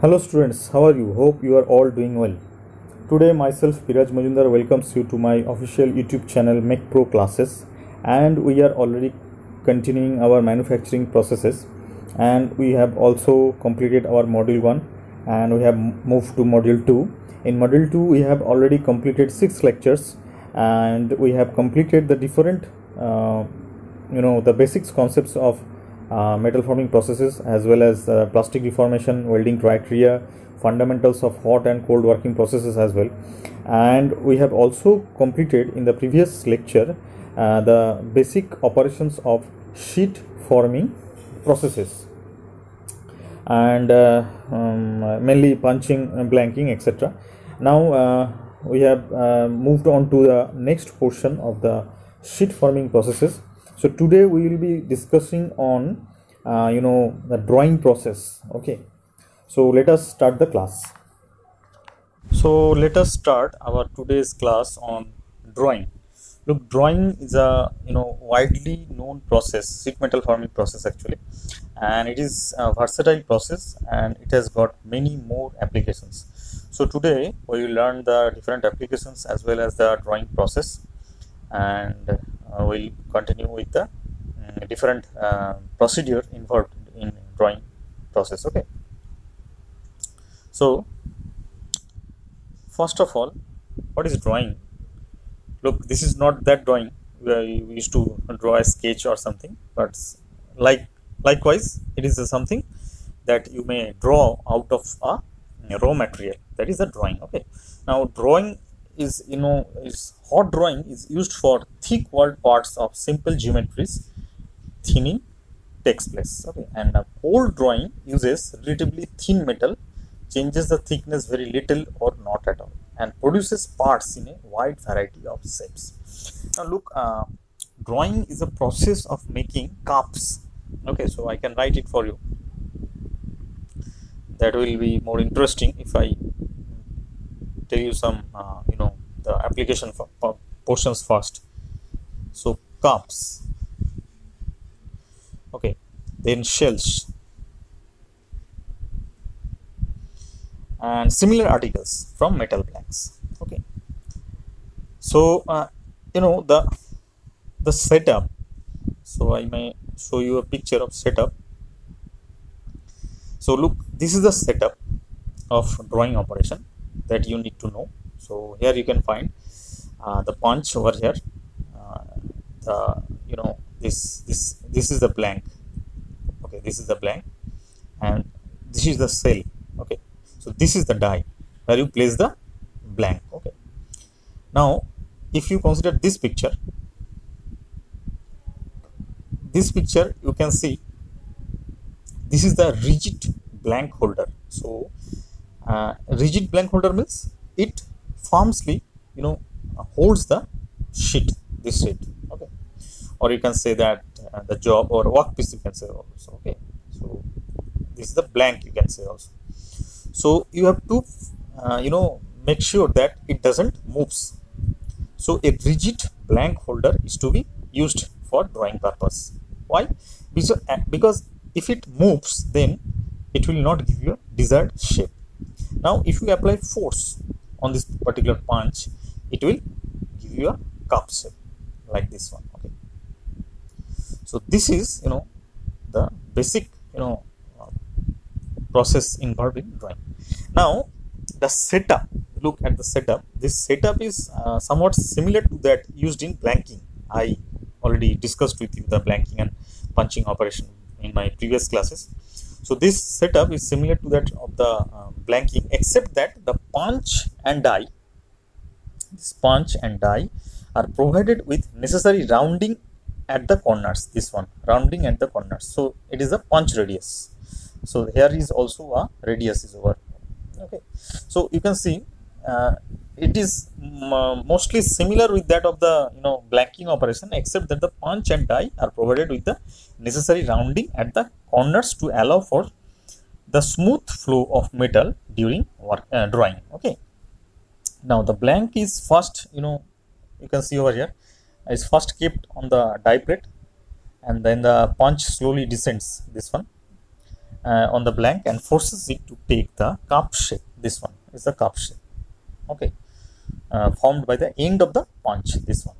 Hello students, how are you? Hope you are all doing well. Today myself Piraj Majumdar welcomes you to my official YouTube channel Mechpro Classes and we are already continuing our manufacturing processes and we have also completed our module 1 and we have moved to module 2. In module 2 we have already completed 6 lectures and we have completed the different uh, you know the basics concepts of uh, metal forming processes as well as uh, plastic deformation, welding criteria, fundamentals of hot and cold working processes as well. And we have also completed in the previous lecture uh, the basic operations of sheet forming processes and uh, um, mainly punching, blanking, etc. Now uh, we have moved on to the next portion of the sheet forming processes so today we will be discussing on uh, you know the drawing process okay? So let us start the class. So let us start our today's class on drawing. Look drawing is a you know widely known process sheet metal forming process actually. And it is a versatile process and it has got many more applications. So today we will learn the different applications as well as the drawing process. And we'll continue with the um, different uh, procedure involved in drawing process okay? So first of all what is drawing? Look this is not that drawing where we used to draw a sketch or something but like likewise it is something that you may draw out of a raw material. That is a drawing okay? Now drawing is you know is hot drawing is used for thick walled parts of simple geometries. Thinning takes place okay? And a cold drawing uses relatively thin metal changes the thickness very little or not at all and produces parts in a wide variety of shapes. Now look uh, drawing is a process of making cups okay? So i can write it for you. That will be more interesting if i tell you some uh, you know the application for, for portions first. So cups. Okay. Then shells. And similar articles from metal blanks okay. So uh, you know the the setup. So i may show you a picture of setup. So look this is the setup of drawing operation that you need to know. So here you can find uh, the punch over here. Uh, the you know this this this is the blank. Okay this is the blank. And this is the cell. Okay so this is the die where you place the blank. Okay. Now if you consider this picture this picture you can see this is the rigid blank holder. So uh, rigid blank holder means it firmly you know holds the sheet this sheet okay? Or you can say that uh, the job or workpiece you can say also okay? So this is the blank you can say also. So you have to uh, you know make sure that it doesn't moves. So a rigid blank holder is to be used for drawing purpose. Why? Because, uh, because if it moves then it will not give you a desired shape now if you apply force on this particular punch it will give you a cup shape like this one okay? So this is you know the basic you know uh, process involved in drawing. Now the setup look at the setup. This setup is uh, somewhat similar to that used in blanking. I already discussed with you the blanking and punching operation in my previous classes so this setup is similar to that of the uh, blanking except that the punch and die this punch and die are provided with necessary rounding at the corners this one rounding at the corners. So it is a punch radius. So here is also a radius is over. Okay. So you can see uh, it is mostly similar with that of the you know blanking operation except that the punch and die are provided with the necessary rounding at the corners to allow for the smooth flow of metal during work uh, drawing okay? Now the blank is first you know you can see over here. Is first kept on the die plate and then the punch slowly descends this one uh, on the blank and forces it to take the cup shape this one. Is the cup shape okay? Uh, formed by the end of the punch this one.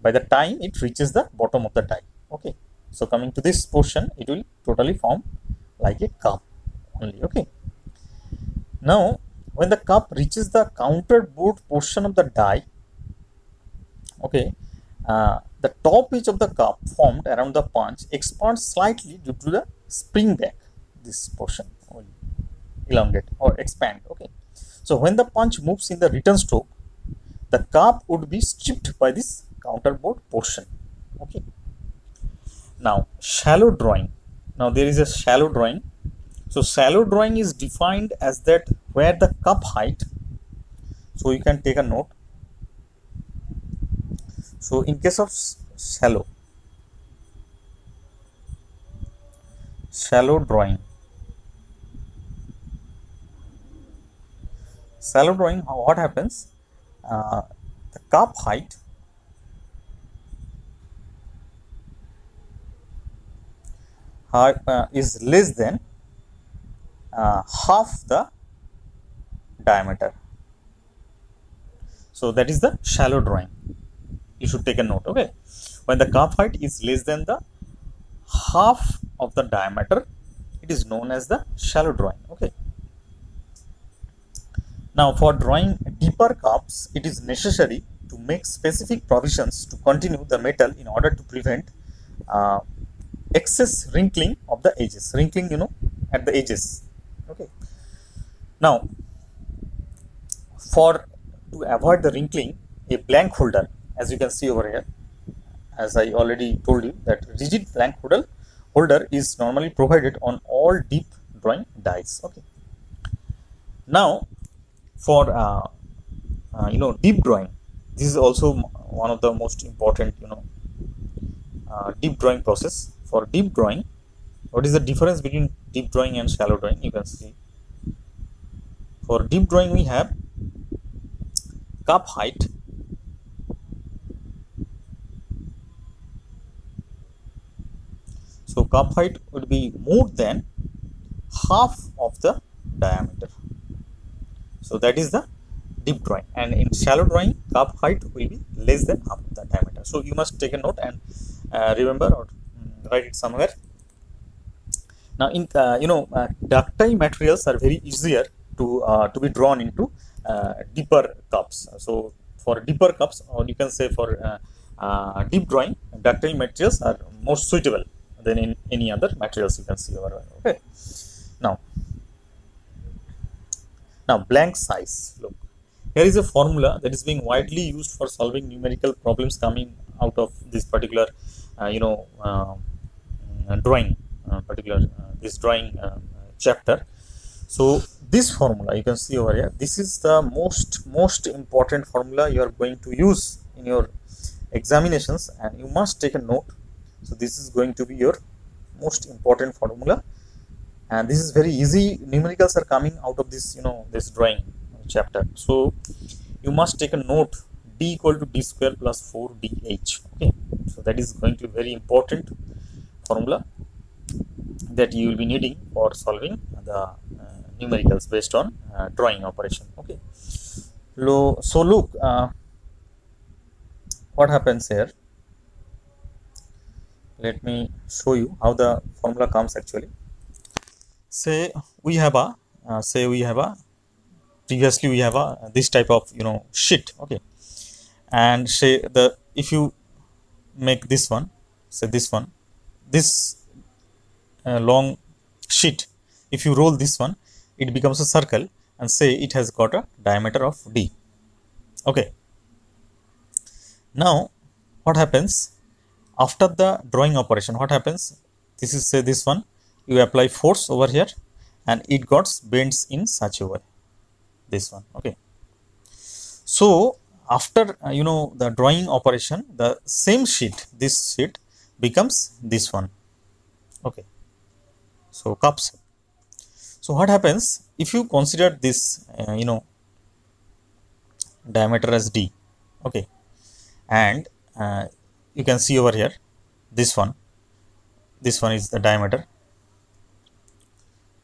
By the time it reaches the bottom of the die okay so coming to this portion it will totally form like a cup only okay? Now when the cup reaches the counterbore portion of the die okay uh, the top edge of the cup formed around the punch expands slightly due to the spring back this portion will elongate or expand okay? So when the punch moves in the return stroke the cup would be stripped by this counterbore portion okay now shallow drawing. Now there is a shallow drawing. So shallow drawing is defined as that where the cup height so you can take a note. So in case of shallow shallow drawing. Shallow drawing what happens? Uh, the cup height uh, is less than uh, half the diameter. So that is the shallow drawing. You should take a note okay? When the cup height is less than the half of the diameter it is known as the shallow drawing okay? Now for drawing deeper cups it is necessary to make specific provisions to continue the metal in order to prevent uh, excess wrinkling of the edges. Wrinkling you know at the edges. Okay. Now for to avoid the wrinkling a blank holder as you can see over here as I already told you that rigid blank holder holder is normally provided on all deep drawing dies. Okay. Now for uh, uh, you know deep drawing this is also one of the most important you know uh, deep drawing process for deep drawing what is the difference between deep drawing and shallow drawing? You can see. For deep drawing we have cup height so cup height would be more than half of the diameter. So that is the deep drawing. And in shallow drawing cup height will be less than half of the diameter. So you must take a note and uh, remember or write it somewhere now in uh, you know uh, ductile materials are very easier to uh, to be drawn into uh, deeper cups. So for deeper cups or you can say for uh, deep drawing ductile materials are more suitable than in any other materials you can see over okay. Now now blank size. Look here is a formula that is being widely used for solving numerical problems coming out of this particular uh, you know uh, drawing uh, particular uh, this drawing uh, chapter. So this formula you can see over here this is the most most important formula you are going to use in your examinations and you must take a note. So this is going to be your most important formula. And this is very easy. Numericals are coming out of this you know this drawing chapter. So you must take a note. D equal to d square plus 4 dh okay. So that is going to be very important formula that you will be needing for solving the uh, numericals based on uh, drawing operation. Okay. So look uh, what happens here? Let me show you how the formula comes actually. Say we have a uh, say we have a previously we have a this type of you know sheet. Okay. And say the if you make this one say this one this uh, long sheet if you roll this one it becomes a circle and say it has got a diameter of d. Okay. Now what happens? After the drawing operation what happens? This is say this one. You apply force over here and it got bends in such a way. This one. Okay. So after uh, you know the drawing operation the same sheet this sheet becomes this one. Okay. So cups. So what happens if you consider this uh, you know diameter as d? Okay. And uh, you can see over here this one. This one is the diameter.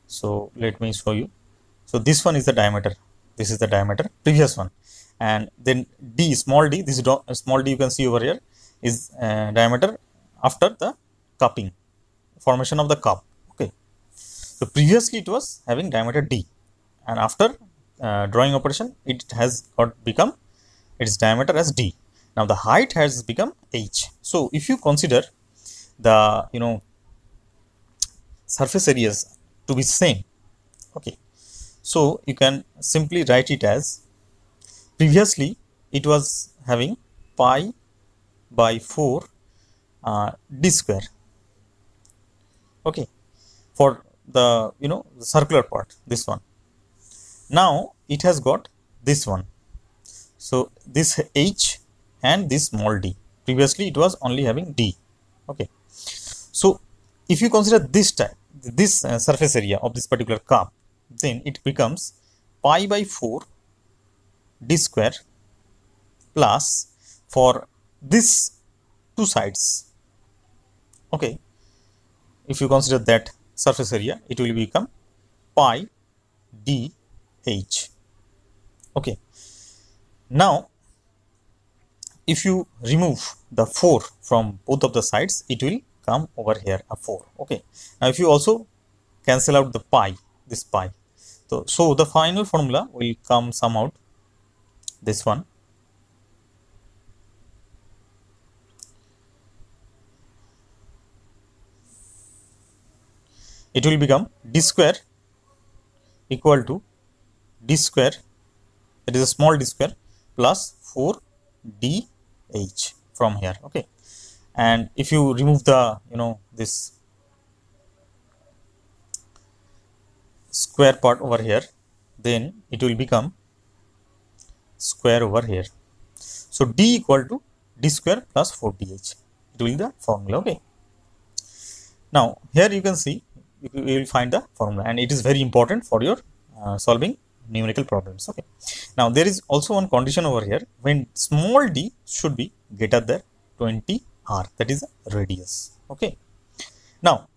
So let me show you. So this one is the diameter. This is the diameter previous one. And then d small d this is small d you can see over here is uh, diameter after the cupping formation of the cup. Okay. So previously it was having diameter d. And after uh, drawing operation it has got become its diameter as d. Now the height has become h. So if you consider the you know surface areas to be same. Okay. So you can simply write it as previously it was having pi by 4 uh, d square. Okay. For the you know the circular part this one. Now it has got this one. So this h and this small d. Previously it was only having d. Okay. So if you consider this type this uh, surface area of this particular cup then it becomes pi by 4 d square plus for this two sides okay. If you consider that surface area it will become pi d h. Okay. Now if you remove the 4 from both of the sides it will come over here a 4 okay. Now if you also cancel out the pi this pi so so the final formula will come some out this one it will become d square equal to d square that is a small d square plus 4 dh from here okay. And if you remove the you know this square part over here then it will become square over here. So d equal to d square plus 4dh it will be the formula okay. Now here you can see you will find the formula. And it is very important for your uh, solving numerical problems. Okay. Now there is also one condition over here. When small d should be greater than 20 r that is the radius. Okay. Now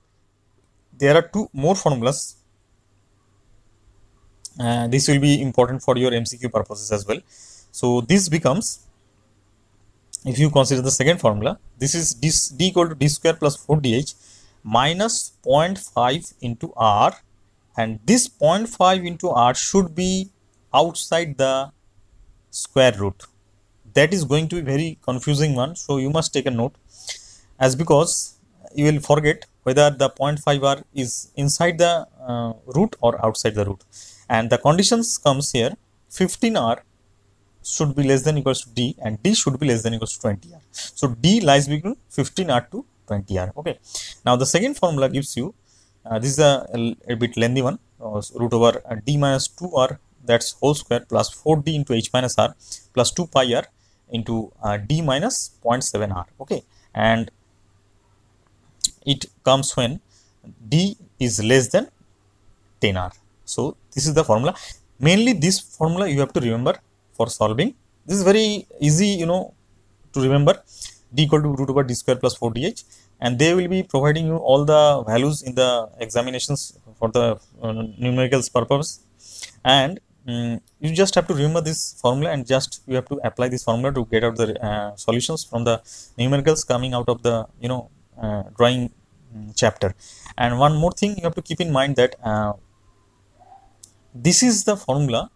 there are two more formulas. Uh, this will be important for your mcq purposes as well. So this becomes if you consider the second formula this is d, d equal to d square plus 4dh minus 0.5 into r. And this 0.5 into r should be outside the square root. That is going to be very confusing one. So you must take a note. As because you will forget whether the 0.5 r is inside the uh, root or outside the root. And the conditions comes here. 15 r should be less than equals to d and d should be less than equals to 20 r. So d lies between 15 r to 20 r. Okay. Now the second formula gives you uh, this is a, a, bit lengthy one uh, root over uh, d minus 2 r that's whole square plus 4d into h minus r plus 2 pi r into uh, d minus 0.7 r. Okay. And it comes when d is less than 10 r. So this is the formula. Mainly this formula you have to remember for solving. This is very easy you know to remember d equal to root over d square plus 4dh and they will be providing you all the values in the examinations for the uh, numericals purpose. And um, you just have to remember this formula and just you have to apply this formula to get out the uh, solutions from the numericals coming out of the you know uh, drawing um, chapter. And one more thing you have to keep in mind that uh, this is the formula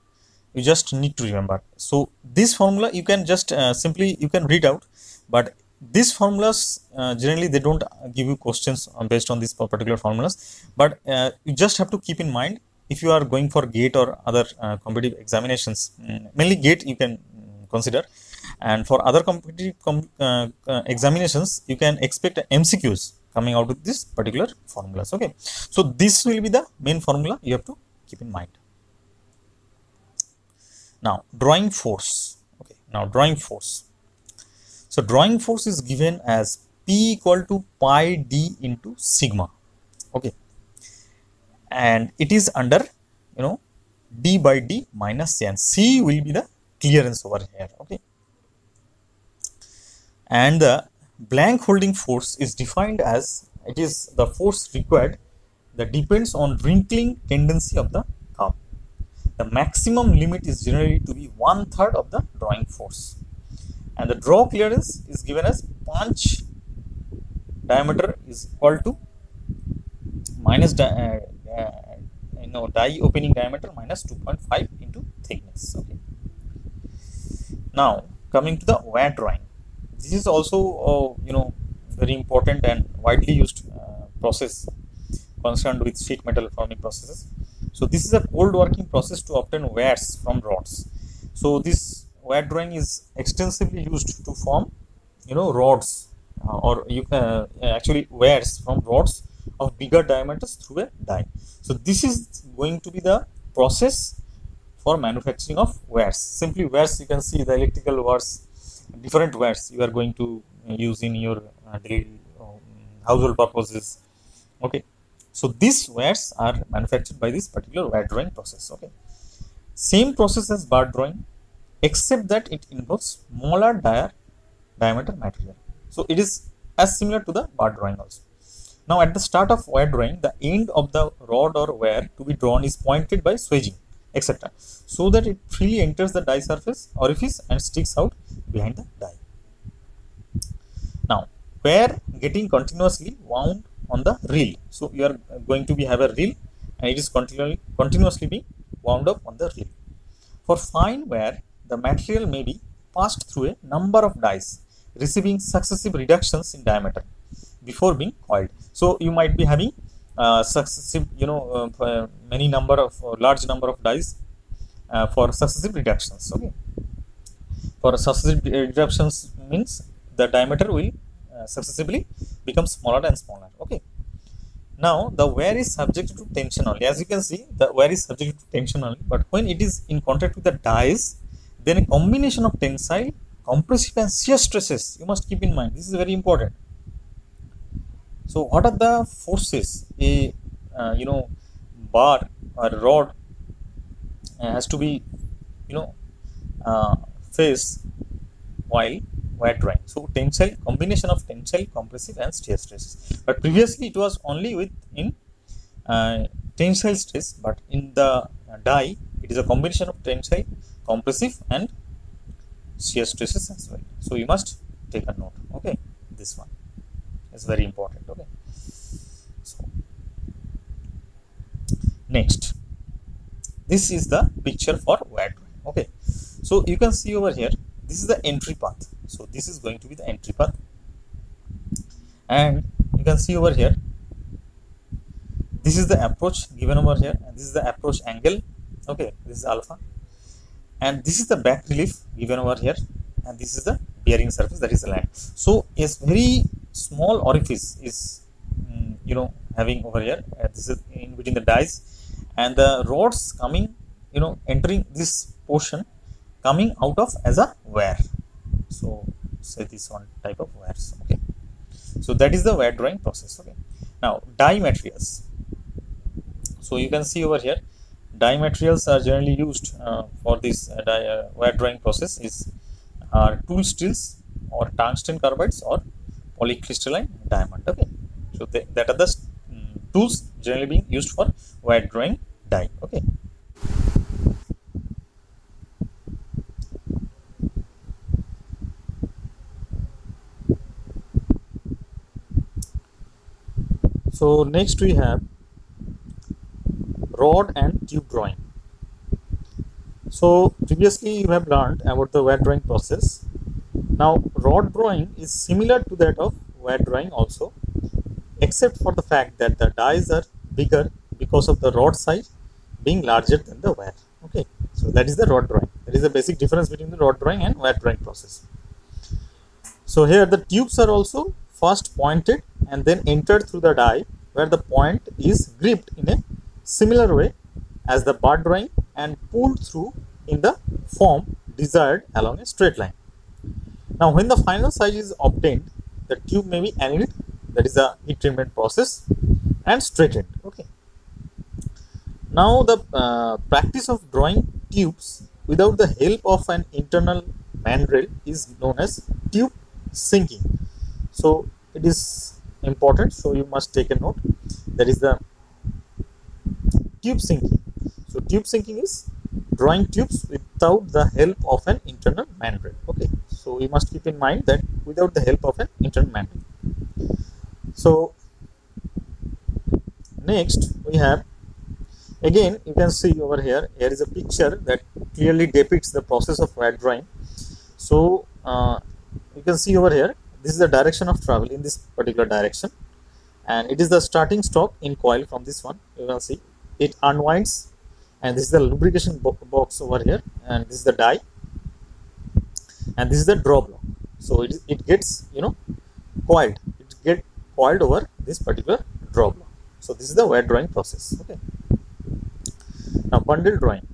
you just need to remember. So this formula you can just uh, simply you can read out but these formulas uh, generally they don't give you questions based on these particular formulas. But uh, you just have to keep in mind if you are going for gate or other uh, competitive examinations mm, mainly gate you can mm, consider. And for other competitive com uh, uh, examinations you can expect mcqs coming out with this particular formulas okay? So this will be the main formula you have to keep in mind. Now drawing force okay? Now drawing force so drawing force is given as p equal to pi d into sigma. Okay. And it is under you know d by d minus c and c will be the clearance over here. Okay. And the blank holding force is defined as it is the force required that depends on wrinkling tendency of the cup. The maximum limit is generally to be one third of the drawing force. And the draw clearance is given as punch diameter is equal to minus di uh, uh, you know die opening diameter minus 2.5 into thickness. Okay. Now coming to the wire drawing. This is also uh, you know very important and widely used uh, process concerned with sheet metal forming processes. So this is a cold working process to obtain wires from rods. So this wire drawing is extensively used to form you know rods uh, or you can uh, actually wires from rods of bigger diameters through a die. So this is going to be the process for manufacturing of wires. Simply wires you can see the electrical wires, different wires you are going to use in your uh, daily um, household purposes. Okay, so these wires are manufactured by this particular wire drawing process. Okay, same process as bar drawing, except that it involves smaller dia diameter material. So it is as similar to the bar drawing also. Now at the start of wire drawing, the end of the rod or wire to be drawn is pointed by swaging, etc. So that it freely enters the die surface orifice and sticks out behind the die. Now, wire getting continuously wound on the reel. So you are going to be have a reel and it is continually continuously being wound up on the reel. For fine wire, the material may be passed through a number of dies, receiving successive reductions in diameter before being coiled. So you might be having uh, successive, you know, uh, many number of large number of dies uh, for successive reductions. Okay, for successive reductions means the diameter will uh, successively become smaller and smaller. Okay. Now the wire is subject to tension only. As you can see, the wire is subject to tension only. But when it is in contact with the dies, then a combination of tensile, compressive, and shear stresses. You must keep in mind. This is very important so what are the forces a uh, you know bar or rod uh, has to be you know uh, face while wire drawing so tensile combination of tensile compressive and shear stresses but previously it was only with in uh, tensile stress but in the die it is a combination of tensile compressive and shear stresses as well. So you must take a note okay this one is very important okay. So next this is the picture for drawing okay. So you can see over here this is the entry path. So this is going to be the entry path. And you can see over here this is the approach given over here and this is the approach angle okay this is alpha and this is the back relief given over here. And this is the bearing surface that is the land. So a very small orifice is um, you know having over here. Uh, this is in between the dies. And the rods coming you know entering this portion coming out of as a wire. So say this one type of wires okay. So that is the wire drawing process okay. Now die materials. So you can see over here die materials are generally used uh, for this uh, uh, wire drawing process is are tool steels or tungsten carbides or polycrystalline diamond okay? So they, that are the um, tools generally being used for wire drawing die okay? So next we have rod and tube drawing so previously you have learned about the wire drawing process now rod drawing is similar to that of wire drawing also except for the fact that the dies are bigger because of the rod size being larger than the wire. Okay, so that is the rod drawing. There is a basic difference between the rod drawing and wire drawing process. So here the tubes are also first pointed and then entered through the die where the point is gripped in a similar way as the bar drawing and pulled through in the form desired along a straight line. Now, when the final size is obtained, the tube may be annealed, that is the heat treatment process, and straightened. Okay. Now, the uh, practice of drawing tubes without the help of an internal mandrel is known as tube sinking. So, it is important. So, you must take a note. That is the tube sinking so tube sinking is drawing tubes without the help of an internal mandrel okay. So we must keep in mind that without the help of an internal mandrel so next we have again you can see over here here is a picture that clearly depicts the process of wire drawing. So uh, you can see over here this is the direction of travel in this particular direction. And it is the starting stock in coil from this one. You can see it unwinds. And this is the lubrication bo box over here. And this is the die. And this is the draw block. So it, it gets you know coiled. It get coiled over this particular draw block. So this is the wire drawing process. Okay. Now bundle drawing.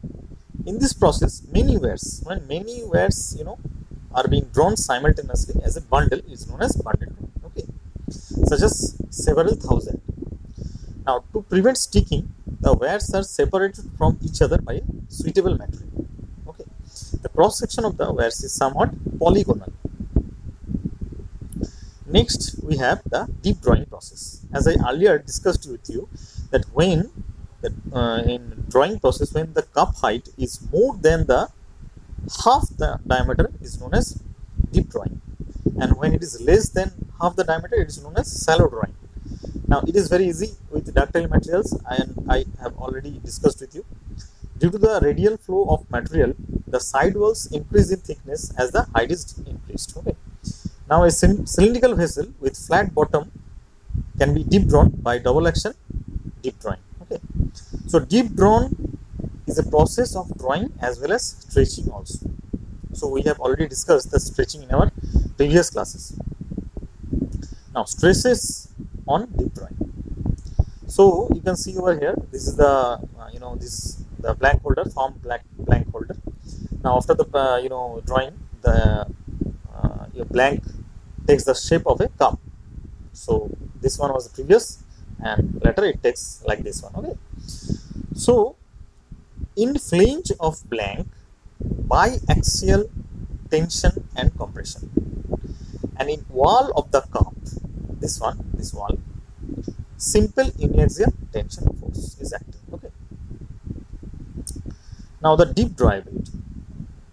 In this process many wires when many wires you know are being drawn simultaneously as a bundle is known as bundle drawing. Okay. Such as several thousand. Now to prevent sticking the wires are separated from each other by a suitable material okay. The cross section of the wires is somewhat polygonal. Next we have the deep drawing process. As i earlier discussed with you that when the, uh, in drawing process when the cup height is more than the half the diameter is known as deep drawing. And when it is less than half the diameter it is known as shallow drawing now it is very easy with ductile materials and I have already discussed with you. Due to the radial flow of material the side walls increase in thickness as the height is increased. Okay. Now a cylindrical vessel with flat bottom can be deep drawn by double action deep drawing. Okay. So deep drawn is a process of drawing as well as stretching also. So we have already discussed the stretching in our previous classes. Now stresses on drawing so you can see over here this is the uh, you know this the blank holder form black blank holder now after the uh, you know drawing the uh, your blank takes the shape of a cup so this one was previous and later it takes like this one okay? So in flange of blank biaxial tension and compression. And in wall of the cup this one this wall simple inertial tension force. Is acting okay. Now the deep drawability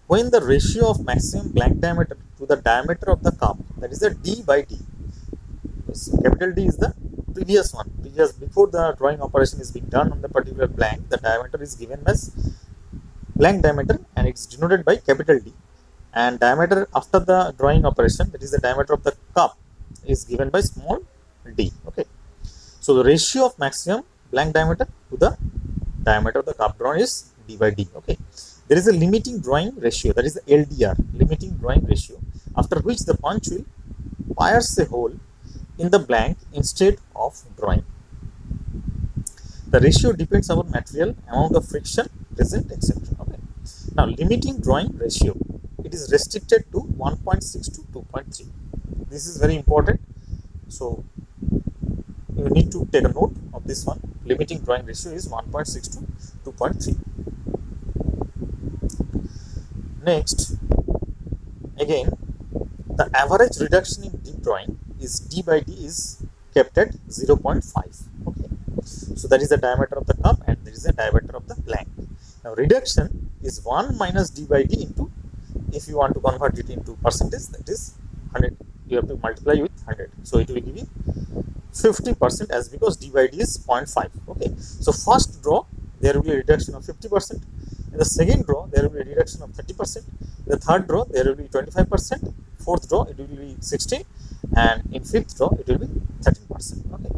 when the ratio of maximum blank diameter to the diameter of the cup that is the d by d so capital d is the previous one. Previous before the drawing operation is being done on the particular blank the diameter is given as blank diameter and it's denoted by capital d. And diameter after the drawing operation that is the diameter of the cup is given by small d okay. So the ratio of maximum blank diameter to the diameter of the cup drawn is d by d okay. There is a limiting drawing ratio that is the ldr limiting drawing ratio after which the punch will pierce a hole in the blank instead of drawing. The ratio depends on material amount of friction present etc okay now limiting drawing ratio it is restricted to 1.6 to 2.3 this is very important. So you need to take a note of this one. Limiting drawing ratio is 1.6 to 2.3 next again the average reduction in deep drawing is d by d is kept at 0.5 okay. So that is the diameter of the cup and there is a diameter of the blank now reduction is 1 minus d by d into if you want to convert it into percentage that is 100 you have to multiply with 100 so it will give you 50 percent as because d by d is 0.5 okay. So first draw there will be a reduction of 50 percent. In the second draw there will be a reduction of 30 percent. In the third draw there will be 25 percent. Fourth draw it will be 16 and in fifth draw it will be 13 percent okay.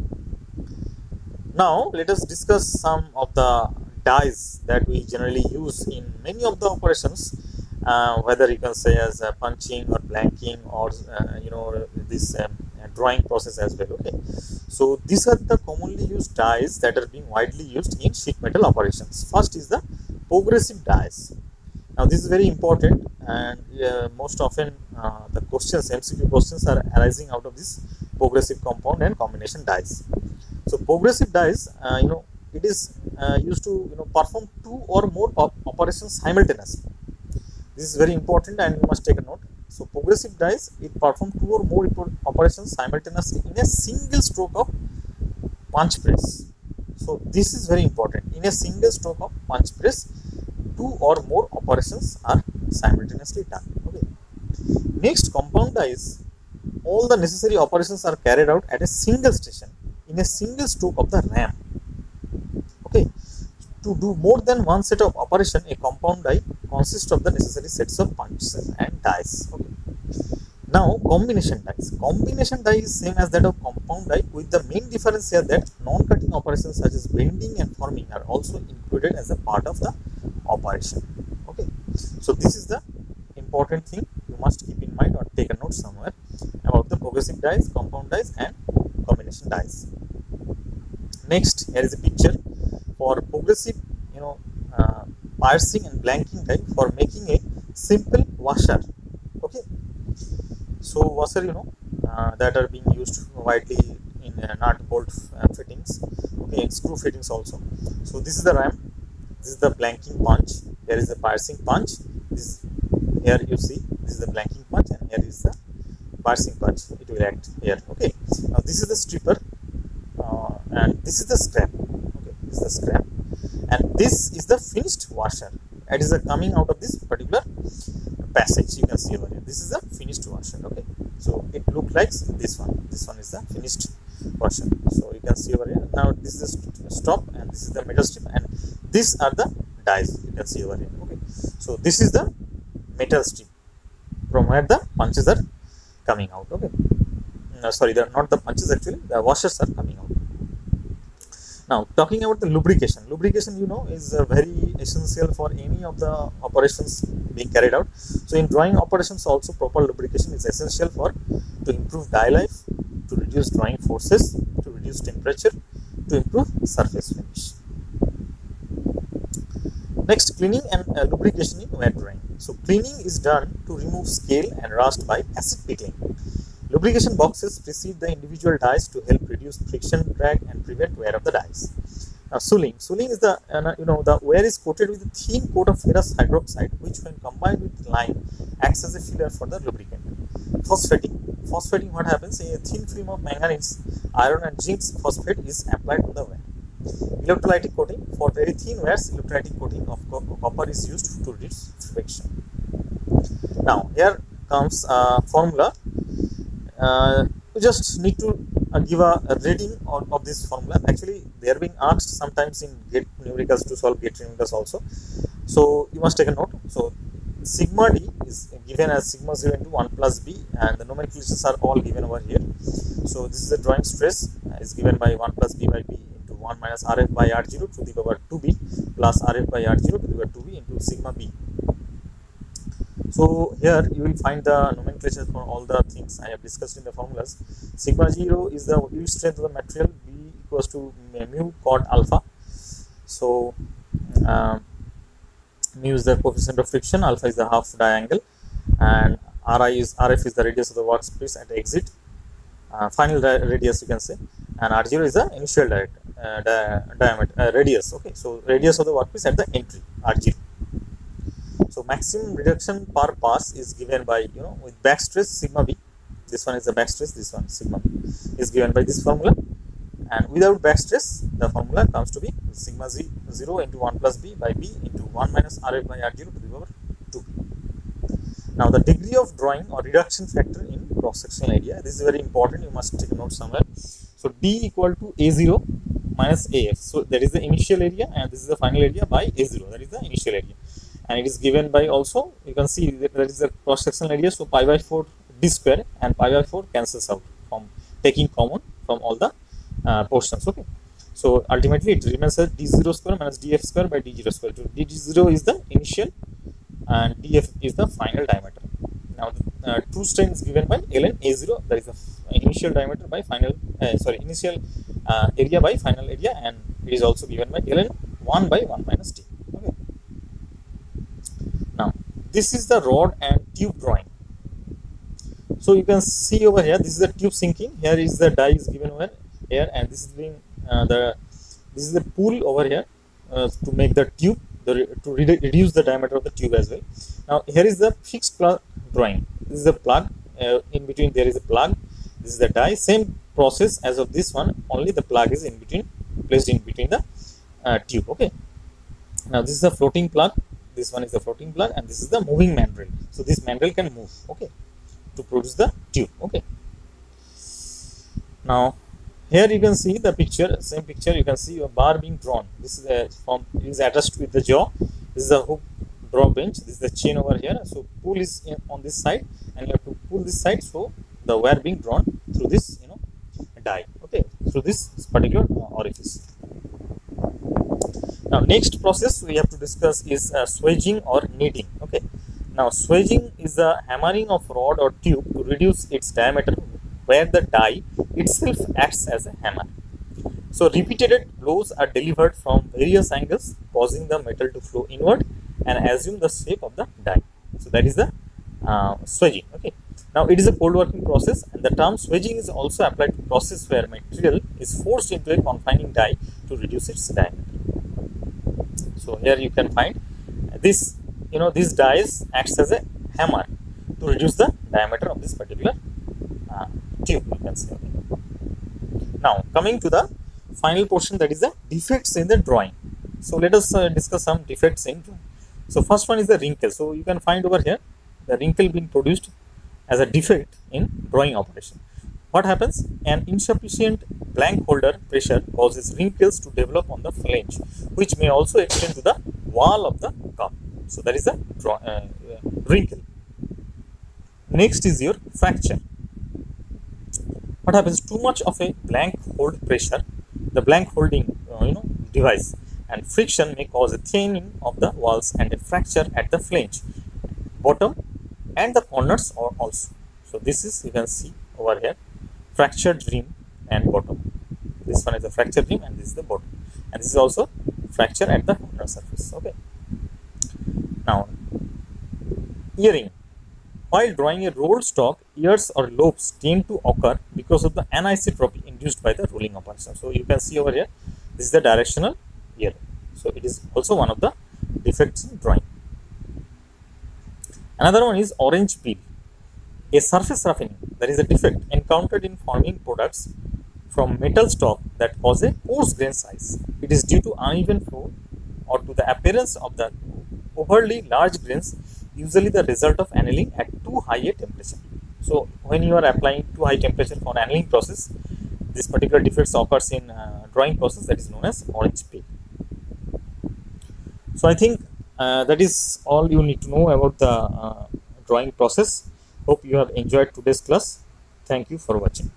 Now let us discuss some of the dies that we generally use in many of the operations uh, whether you can say as uh, punching or blanking or uh, you know this um, drawing process as well okay? So these are the commonly used dies that are being widely used in sheet metal operations. First is the progressive dies now this is very important and uh, most often uh, the questions mcq questions are arising out of this progressive compound and combination dies so progressive dies uh, you know it is Uh, used to you know perform two or more op operations simultaneously. This is very important and you must take a note. So progressive dies it perform two or more operations simultaneously in a single stroke of punch press. So this is very important. In a single stroke of punch press two or more operations are simultaneously done. Okay. Next compound dies all the necessary operations are carried out at a single station in a single stroke of the ram to do more than one set of operation a compound die consists of the necessary sets of punches and dies okay. Now combination dies combination die is same as that of compound die with the main difference here that non-cutting operations such as bending and forming are also included as a part of the operation. Okay. So this is the important thing you must keep in mind or take a note somewhere about the progressive dies compound dies and combination dies next here is a picture for progressive you know uh, piercing and blanking die for making a simple washer okay? So washer you know uh, that are being used widely in uh, nut bolt uh, fittings okay and screw fittings also. So this is the ram this is the blanking punch here is the piercing punch this here you see this is the blanking punch and here is the piercing punch. It will act here okay? Now this is the stripper uh, and this is the scrap is the scrap. And this is the finished washer. It is coming out of this particular passage. You can see over here. This is the finished washer okay? So it looks like this one. This one is the finished washer. So you can see over here. Now this is the stop and this is the metal strip and these are the dies. You can see over here okay? So this is the metal strip from where the punches are coming out okay? No, sorry they're not the punches actually. The washers are coming now talking about the lubrication. Lubrication you know is very essential for any of the operations being carried out. So in drawing operations also proper lubrication is essential for to improve die life to reduce drawing forces to reduce temperature to improve surface finish. Next cleaning and uh, lubrication in wet drawing so cleaning is done to remove scale and rust by acid pickling Lubrication boxes precede the individual dies to help reduce friction drag and prevent wear of the dies. Now, sulling. Sulling is the, uh, you know, the wire is coated with a thin coat of ferrous hydroxide, which when combined with lime acts as a filler for the lubricant. Phosphating. Phosphating, what happens? A thin film of manganese, iron and zinc phosphate is applied to the wire. Electrolytic coating. For very thin wires, electrolytic coating of copper is used to reduce friction. Now, here comes a formula uh, you just need to uh, give a, a reading of, of, this formula. Actually they are being asked sometimes in gate numericals to solve gate numericals also. So you must take a note. So sigma d is given as sigma 0 into 1 plus b and the nomenclatures are all given over here. So this is the drawing stress. Uh, is given by 1 plus b by b into 1 minus rf by r0 to the power 2b plus rf by r0 to the power 2b into sigma b so here you will find the nomenclature for all the things I have discussed in the formulas. Sigma 0 is the yield strength of the material, B equals to mu cot alpha. So uh, mu is the coefficient of friction, alpha is the half angle, and Ri is Rf is the radius of the workpiece at exit, uh, final radius you can say, and R0 is the initial di uh, di diameter uh, radius. Okay, so radius of the workpiece at the entry R0 so maximum reduction per pass is given by you know with back stress sigma b. This one is the back stress. This one sigma b is given by this formula. And without back stress, the formula comes to be sigma z 0 into 1 plus b by b into 1 minus rf by r0 to the power 2 Now the degree of drawing or reduction factor in cross sectional area. This is very important. You must take note somewhere. So d equal to a0 minus af. So that is the initial area and this is the final area by a0. That is the initial area and it is given by also you can see that there is a cross sectional area so pi by 4 d square and pi by 4 cancels out from taking common from all the uh, portions okay? So ultimately it remains as d0 square minus df square by d0 square. So d0 is the initial and df is the final diameter. Now the uh, true strain is given by ln a0 that is the initial diameter by final uh, sorry initial uh, area by final area and it is also given by ln 1 by 1 minus d this is the rod and tube drawing. So you can see over here this is the tube sinking. Here is the die is given over here and this is being uh, the this is the pool over here uh, to make the tube the, to re reduce the diameter of the tube as well. Now here is the fixed plug drawing. This is the plug uh, in between there is a plug. This is the die. Same process as of this one only the plug is in between placed in between the uh, tube. Okay. Now this is a floating plug this one is the floating plug and this is the moving mandrel. So this mandrel can move okay to produce the tube okay. Now here you can see the picture same picture you can see a bar being drawn. This is a form is attached with the jaw. This is the hook draw bench this is the chain over here. So pull is in, on this side and you have to pull this side so the wire being drawn through this you know die okay through this particular uh, orifice now next process we have to discuss is uh, swaging or kneading okay? Now swaging is the hammering of rod or tube to reduce its diameter where the die itself acts as a hammer. So repeated blows are delivered from various angles causing the metal to flow inward and assume the shape of the die. So that is the uh, swaging okay? Now it is a cold working process and the term swaging is also applied to process where material is forced into a confining die to reduce its diameter so here you can find this you know this dies acts as a hammer to reduce the diameter of this particular uh, tube you can say. Now coming to the final portion that is the defects in the drawing. So let us uh, discuss some defects in drawing. So first one is the wrinkle. So you can find over here the wrinkle being produced as a defect in drawing operation what happens? An insufficient blank holder pressure causes wrinkles to develop on the flange which may also extend to the wall of the cup. So that is draw, uh, uh, wrinkle. Next is your fracture. What happens? Too much of a blank hold pressure the blank holding uh, you know device and friction may cause a thinning of the walls and a fracture at the flange bottom and the corners are also. So this is you can see over here fractured rim and bottom this one is the fractured rim and this is the bottom and this is also fracture at the corner surface okay now earring while drawing a rolled stock, ears or lobes tend to occur because of the anisotropy induced by the rolling operation. So you can see over here, this is the directional ear. So it is also one of the defects in drawing. Another one is orange peel. A surface roughening, that is a defect encountered in forming products from metal stock that cause a coarse grain size. It is due to uneven flow or to the appearance of the overly large grains usually the result of annealing at too high a temperature. So when you are applying too high temperature for annealing process, this particular defect occurs in uh, drawing process that is known as orange peel. So I think uh, that is all you need to know about the uh, drawing process. Hope you have enjoyed today's class. Thank you for watching.